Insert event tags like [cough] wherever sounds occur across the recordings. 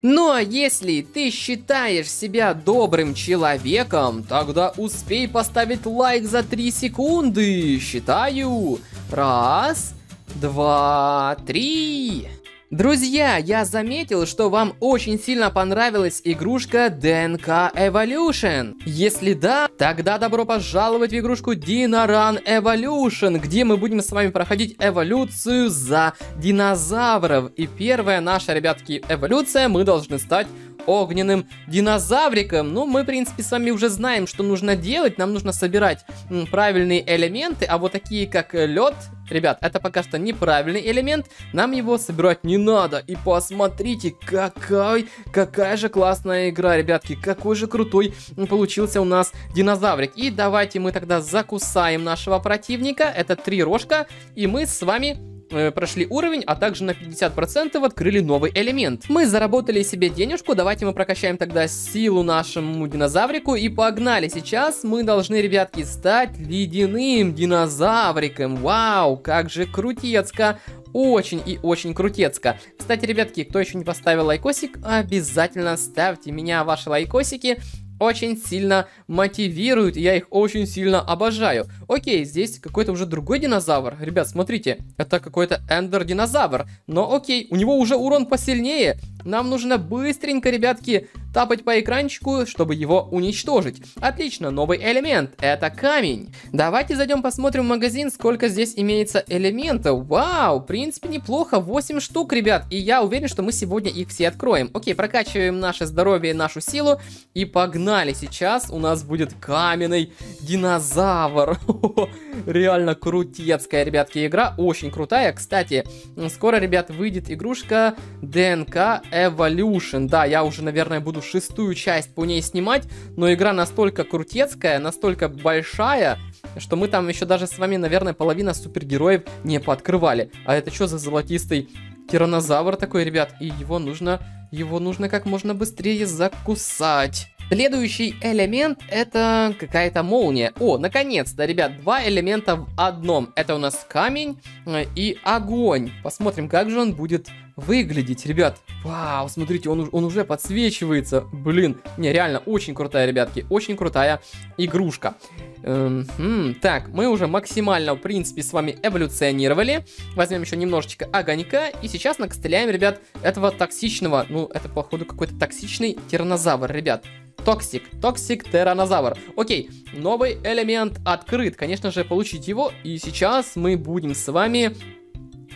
Ну а если ты считаешь себя добрым человеком, тогда успей поставить лайк за 3 секунды. Считаю. Раз, два, три. Друзья, я заметил, что вам очень сильно понравилась игрушка DNK Evolution. Если да, тогда добро пожаловать в игрушку Dinoran Evolution, где мы будем с вами проходить эволюцию за динозавров. И первая наша, ребятки, эволюция, мы должны стать огненным динозавриком. Ну, мы, в принципе, с вами уже знаем, что нужно делать. Нам нужно собирать правильные элементы, а вот такие, как э, лед, ребят, это пока что неправильный элемент. Нам его собирать не надо. И посмотрите, какой, какая же классная игра, ребятки. Какой же крутой получился у нас динозаврик. И давайте мы тогда закусаем нашего противника. Это три рожка. И мы с вами э, прошли уровень, а также на 50% открыли новый элемент. Мы заработали себе денежку, давайте мы прокачаем тогда силу нашему динозаврику и погнали. Сейчас мы должны, ребятки, стать ледяным динозавриком. Вау, как же крутецко. Очень и очень крутецко. Кстати, ребятки, кто еще не поставил лайкосик, обязательно ставьте меня ваши лайкосики очень сильно мотивируют, и я их очень сильно обожаю. Окей, здесь какой-то уже другой динозавр. Ребят, смотрите, это какой-то эндер-динозавр. Но окей, у него уже урон посильнее. Нам нужно быстренько, ребятки, тапать по экранчику, чтобы его уничтожить. Отлично, новый элемент, это камень. Давайте зайдем посмотрим в магазин, сколько здесь имеется элементов. Вау, в принципе неплохо, 8 штук, ребят. И я уверен, что мы сегодня их все откроем. Окей, прокачиваем наше здоровье, нашу силу и погнали. Сейчас у нас будет каменный динозавр. [laughs] Реально крутецкая, ребятки, игра, очень крутая. Кстати, скоро, ребят, выйдет игрушка ДНК Evolution. Да, я уже, наверное, буду шестую часть по ней снимать, но игра настолько крутецкая, настолько большая, что мы там еще даже с вами, наверное, половина супергероев не пооткрывали. А это что за золотистый тиранозавр такой, ребят? И его нужно, его нужно как можно быстрее закусать. Следующий элемент это какая-то молния. О, наконец-то, ребят, два элемента в одном. Это у нас камень э, и огонь. Посмотрим, как же он будет выглядеть, ребят. Вау, смотрите, он, он уже подсвечивается. Блин, не, реально, очень крутая, ребятки, очень крутая игрушка. Эм, хм, так, мы уже максимально, в принципе, с вами эволюционировали. Возьмем еще немножечко огонька. И сейчас накостыляем, ребят, этого токсичного, ну, это, походу, какой-то токсичный тиранозавр, ребят. Toxic, toxic тиранозавр. Окей, новый элемент открыт. Конечно же, получить его. И сейчас мы будем с вами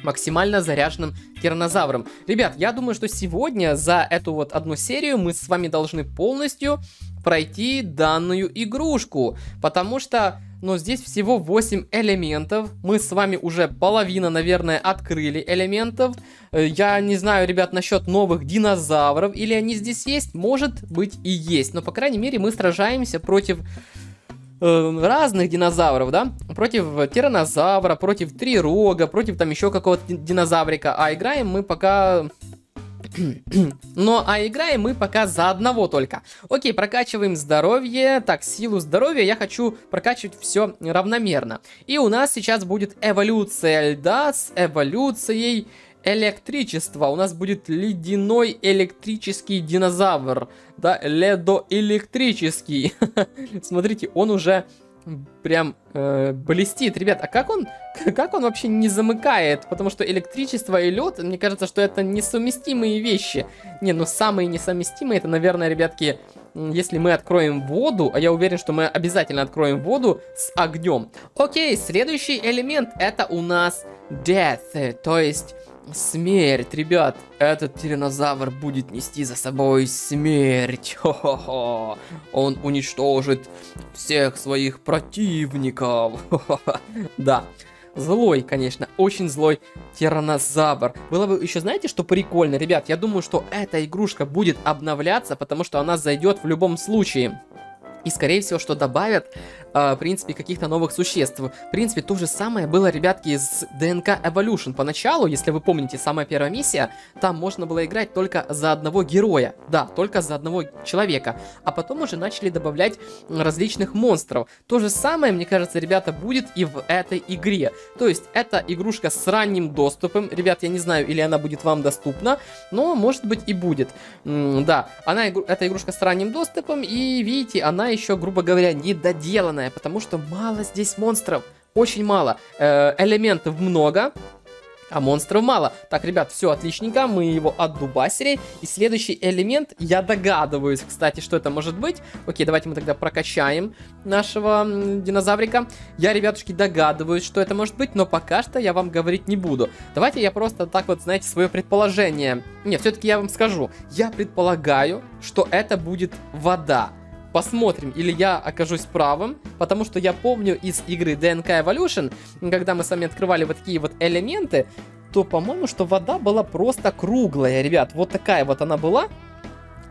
максимально заряженным тиранозавром. Ребят, я думаю, что сегодня за эту вот одну серию мы с вами должны полностью пройти данную игрушку. Потому что но здесь всего 8 элементов. Мы с вами уже половина, наверное, открыли элементов. Э, я не знаю, ребят, насчет новых динозавров, или они здесь есть, может быть и есть. Но, по крайней мере, мы сражаемся против э, разных динозавров, да, против тиранозавра, против трирога, против там еще какого-то динозаврика, а играем мы пока [clears throat] ну, а играем мы пока за одного только. Окей, прокачиваем здоровье. Так, силу здоровья я хочу прокачивать все равномерно. И у нас сейчас будет эволюция льда с эволюцией электричества. У нас будет ледяной электрический динозавр. Да, ледоэлектрический. [laughs] Смотрите, он уже прям э, блестит. Ребят, а как он, [laughs] как он вообще не замыкает? Потому что электричество и лед, мне кажется, что это несовместимые вещи. Не, ну самые несовместимые, это, наверное, ребятки, если мы откроем воду, а я уверен, что мы обязательно откроем воду с огнем. Окей, следующий элемент, это у нас death, то есть Смерть, ребят, этот тиранозавр будет нести за собой смерть. [laughs] Хо-хо-хо. Он уничтожит всех своих противников. Хо-хо-хо. [laughs] Да. Злой, конечно, очень злой тиранозавр. Было бы еще, знаете, что прикольно, ребят? Я думаю, что эта игрушка будет обновляться, потому что она зайдет в любом случае. И, скорее всего, что добавят, э, в принципе, каких-то новых существ. В принципе, то же самое было, ребятки, с ДНК Evolution. Поначалу, если вы помните, самая первая миссия, там можно было играть только за одного героя. Да, только за одного человека. А потом уже начали добавлять различных монстров. То же самое, мне кажется, ребята, будет и в этой игре. То есть, это игрушка с ранним доступом. Ребят, я не знаю, или она будет вам доступна, но, может быть, и будет. М да, она, эта игрушка с ранним доступом, и, видите, она еще, грубо говоря, недоделанная, потому что мало здесь монстров. Очень мало. Э, элементов много, а монстров мало. Так, ребят, все отличненько, мы его отдубасили. И следующий элемент, я догадываюсь, кстати, что это может быть. Окей, давайте мы тогда прокачаем нашего динозаврика. Я, ребятушки, догадываюсь, что это может быть, но пока что я вам говорить не буду. Давайте я просто так вот, знаете, свое предположение. Нет, все-таки я вам скажу. Я предполагаю, что это будет вода. Посмотрим, или я окажусь правым, потому что я помню из игры DNK Evolution, когда мы с вами открывали вот такие вот элементы, то, по-моему, что вода была просто круглая, ребят. Вот такая вот она была.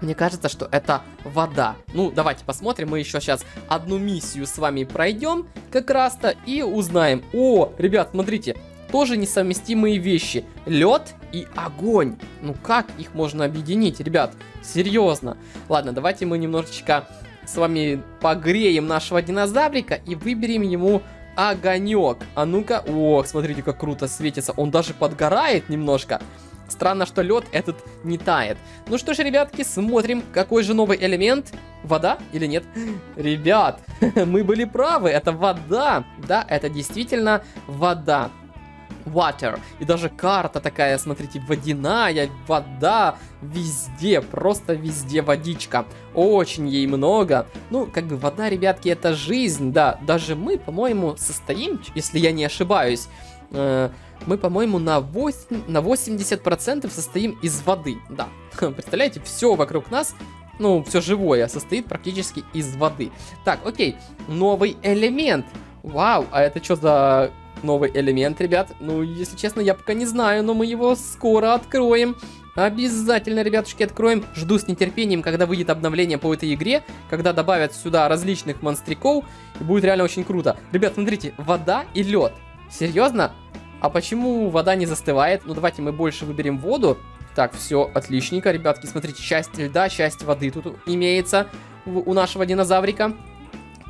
Мне кажется, что это вода. Ну, давайте посмотрим. Мы еще сейчас одну миссию с вами пройдем как раз-то и узнаем. О, ребят, смотрите, тоже несовместимые вещи. Лед и огонь. Ну, как их можно объединить, ребят? Серьезно. Ладно, давайте мы немножечко с вами погреем нашего динозаврика и выберем ему огонек. А ну-ка, ох, смотрите, как круто светится. Он даже подгорает немножко. Странно, что лед этот не тает. Ну что ж, ребятки, смотрим, какой же новый элемент. Вода или нет? [gasps] Ребят, [laughs] мы были правы, это вода. Да, это действительно вода water. И даже карта такая, смотрите, водяная, вода, везде, просто везде водичка. Очень ей много. Ну, как бы вода, ребятки, это жизнь, да. Даже мы, по-моему, состоим, если я не ошибаюсь, э, мы, по-моему, на, 8, на 80% состоим из воды, да. [laughs] Представляете, все вокруг нас ну, все живое, состоит практически из воды. Так, окей, новый элемент. Вау, а это что за новый элемент, ребят. Ну, если честно, я пока не знаю, но мы его скоро откроем. Обязательно, ребятушки, откроем. Жду с нетерпением, когда выйдет обновление по этой игре, когда добавят сюда различных монстриков, и будет реально очень круто. Ребят, смотрите, вода и лед. Серьезно? А почему вода не застывает? Ну, давайте мы больше выберем воду. Так, все отличненько, ребятки. Смотрите, часть льда, часть воды тут имеется у нашего динозаврика.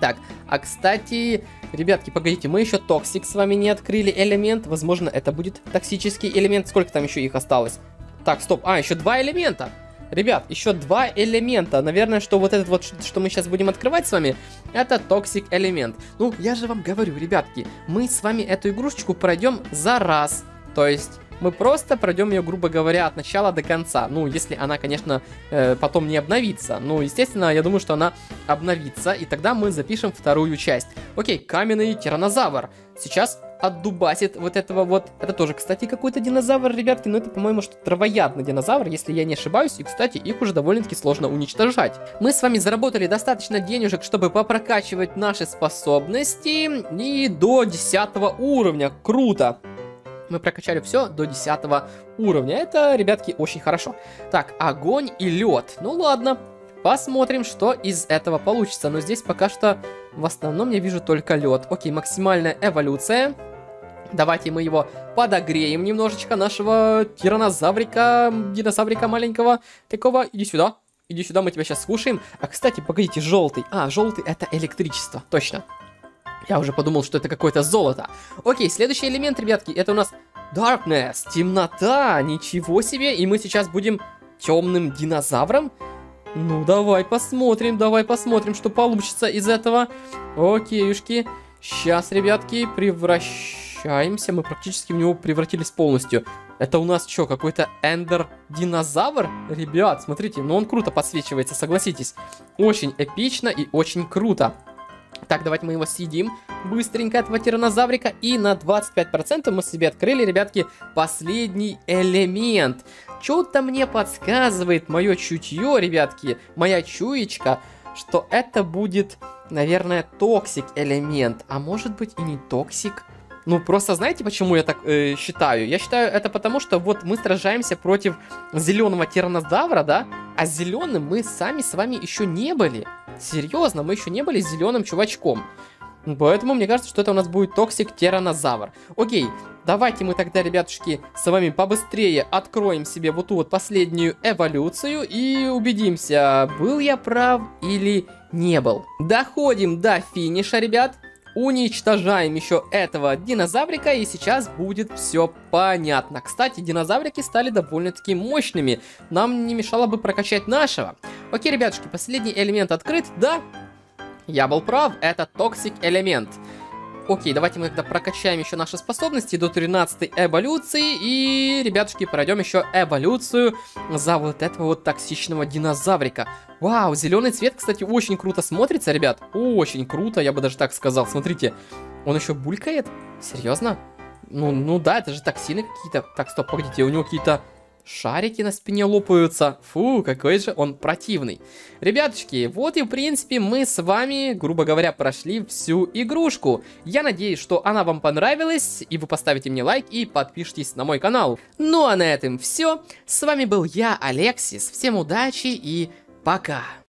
Так, а кстати, ребятки, погодите, мы еще токсик с вами не открыли элемент. Возможно, это будет токсический элемент. Сколько там еще их осталось? Так, стоп. А, еще два элемента. Ребят, еще два элемента. Наверное, что вот этот вот, что мы сейчас будем открывать с вами, это toxic элемент. Ну, я же вам говорю, ребятки, мы с вами эту игрушечку пройдем за раз. То есть, мы просто пройдем ее, грубо говоря, от начала до конца. Ну, если она, конечно, э, потом не обновится. Ну, естественно, я думаю, что она обновится, и тогда мы запишем вторую часть. Окей, каменный тиранозавр. Сейчас отдубасит вот этого вот. Это тоже, кстати, какой-то динозавр, ребятки, но это, по-моему, что травоядный динозавр, если я не ошибаюсь. И, кстати, их уже довольно-таки сложно уничтожать. Мы с вами заработали достаточно денежек, чтобы попрокачивать наши способности. И до 10 уровня. Круто! Мы прокачали все до 10 уровня. Это, ребятки, очень хорошо. Так, огонь и лед. Ну ладно, посмотрим, что из этого получится. Но здесь пока что в основном я вижу только лед. Окей, максимальная эволюция. Давайте мы его подогреем немножечко, нашего тиранозаврика, динозаврика маленького. Такого, иди сюда. Иди сюда, мы тебя сейчас слушаем. А, кстати, погодите, желтый. А, желтый это электричество, точно. Я уже подумал, что это какое-то золото. Окей, следующий элемент, ребятки, это у нас Darkness, темнота, ничего себе. И мы сейчас будем темным динозавром? Ну, давай посмотрим, давай посмотрим, что получится из этого. Окейушки. Сейчас, ребятки, превращаемся. Мы практически в него превратились полностью. Это у нас что, какой-то эндер динозавр? Ребят, смотрите, ну он круто подсвечивается, согласитесь. Очень эпично и очень круто. Так, давайте мы его съедим быстренько, этого тиранозаврика. И на 25% мы себе открыли, ребятки, последний элемент. Что-то мне подсказывает мое чутье, ребятки, моя чуечка, что это будет, наверное, toxic элемент. А может быть и не toxic. Ну, просто знаете, почему я так э, считаю? Я считаю это потому, что вот мы сражаемся против зеленого тиранозавра, да? А зеленым мы сами с вами еще не были. Серьезно, мы еще не были зеленым чувачком. Поэтому мне кажется, что это у нас будет toxic тиранозавр. Окей, давайте мы тогда, ребятушки, с вами побыстрее откроем себе вот ту вот последнюю эволюцию и убедимся, был я прав или не был. Доходим до финиша, ребят. Уничтожаем еще этого динозаврика, и сейчас будет все понятно. Кстати, динозаврики стали довольно-таки мощными. Нам не мешало бы прокачать нашего. Окей, ребятушки, последний элемент открыт. Да, я был прав, это toxic элемент. Окей, давайте мы тогда прокачаем еще наши способности до 13 эволюции. И, ребятушки, пройдем еще эволюцию за вот этого вот токсичного динозаврика. Вау, зеленый цвет, кстати, очень круто смотрится, ребят. Очень круто, я бы даже так сказал. Смотрите, он еще булькает? Серьезно? Ну, ну да, это же токсины какие-то. Так, стоп, погодите, у него какие-то Шарики на спине лопаются. Фу, какой же он противный. Ребяточки, вот и в принципе мы с вами, грубо говоря, прошли всю игрушку. Я надеюсь, что она вам понравилась, и вы поставите мне лайк и подпишитесь на мой канал. Ну а на этом все. С вами был я, Алексис. Всем удачи и пока.